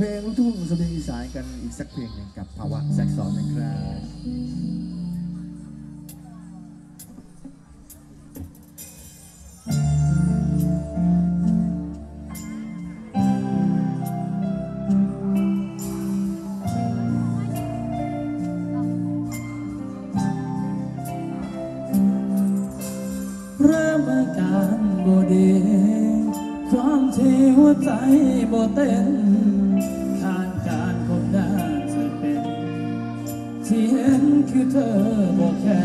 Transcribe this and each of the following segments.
เนื่องกันด้วยบทเพลงลูกทุ่งสำเนียงอีสานกันอีกสักเพลงหนึ่งกับภาวะแซกซอนนะครับเริ่มอาการบ่ดีความที่หัวใจบ่เต้น เธอบอกแค่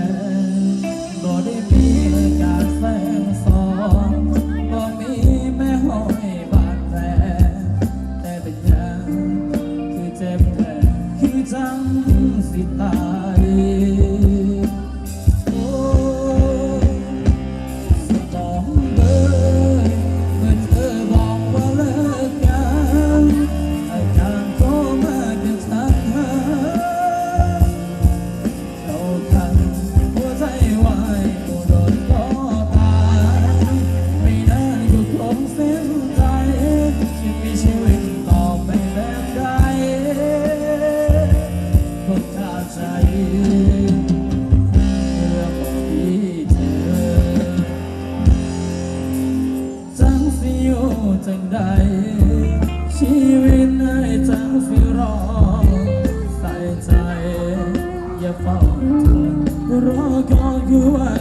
บ่ได้มีอาการแฝงสองบ่มีแม่ห้อยบาดแผลแต่เป็นยังคือเจ็บแผลคือจังสิตา ใด ชีวิตให้จังสิรอ ใส่ใจ อย่าเฝ้าทนรอก็คือว่า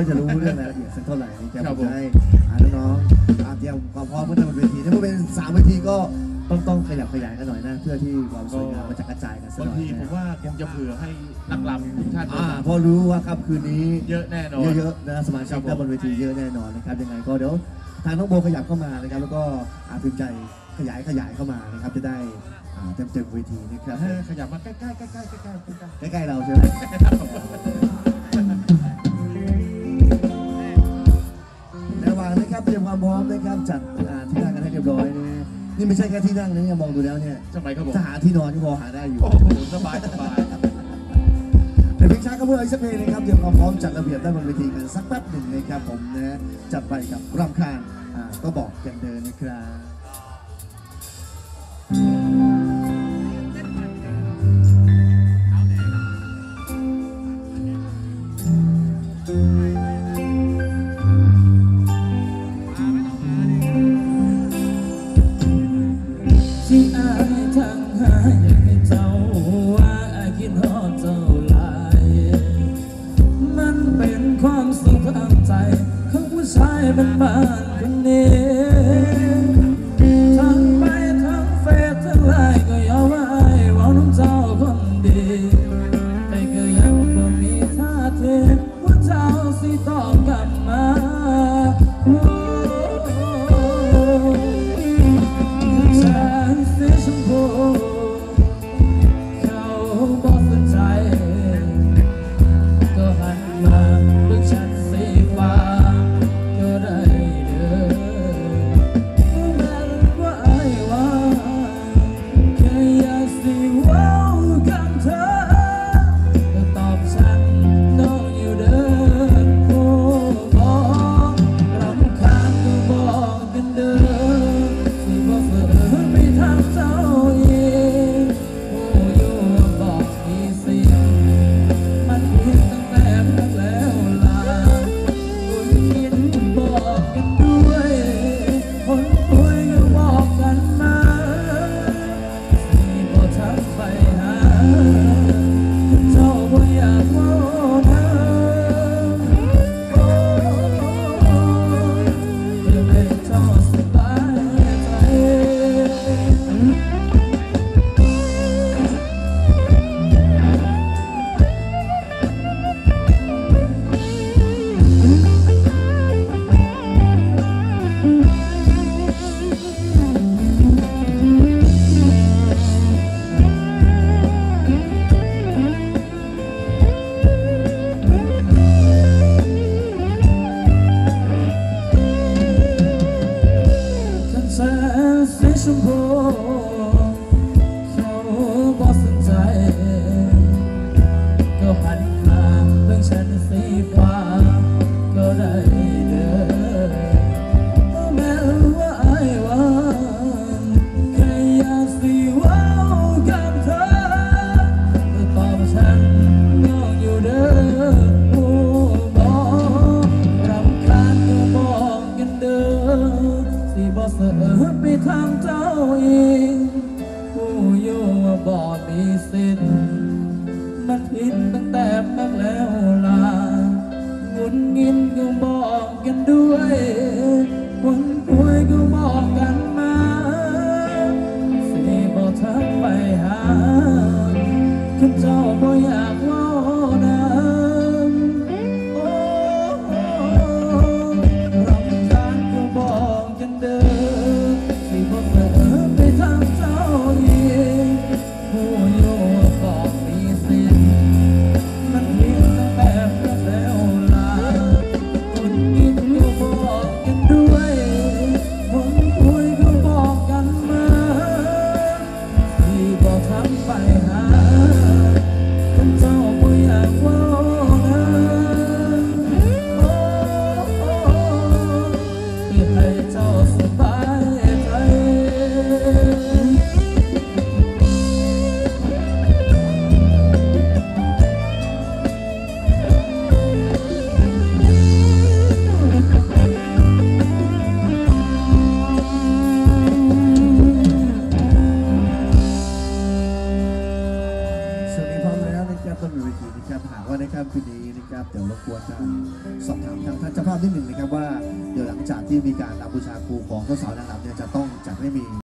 อยจะรู้เรื่องรายละเอียดสักเท่าไหร่นะครับครับผผมมจะให้อ่าน้องๆอ่าเตรียมความพร้อมเพื่อบนเวทีถ้าเป็นสามเวทีก็ต้องต้องขยับขยายกันหน่อยนะ เพื่อที่ความสวยงามมันจะกระจายกันสักบาหงน่อยทีผนะมว่าคงจะเผื่อให้นักรำทุกท่านอ่าเพอรู้ว่าครับคืนนี้ เยอะแน่นอน เยอะๆนะสมาชิครักบผมด้านบนเวทีเยอะแน่นอนนะครับยังไงก็เดี๋ยวทางน้องโบขยับเข้ามานะครับ แล้วก็อาพิมพ์ใจขยายขยายเข้ามานะครับจะได้อ่าเต็มเต็มๆเวทีนะครับเออขยับมาใกล้ๆใกล้ๆใกล้ๆใกล้ๆใกล้ๆใกล้ๆเราใช่ไหม ฟนะครับจัดที่นั่งกันให้เรียบร้อยนะฮะนี่ไม่ใช่แค่ที่นั่งนะเนี่ยมองดูแล้วเนี่ยจะไมครับผม ถ้หาที่นอนที่พอหาได้อยู่สบายสบายเดี๋พลงช้าก็เพื่ออีกสักเพลงนะครับเตรียมความพร้อมจัดระเบียบได้านบนเวทีกันสักแป๊บหนึ่งนะครับผมนะจัดไปกับรำคาญก็บอกกันเดินนะครับ some more. นเงินก็บอกกันด้วย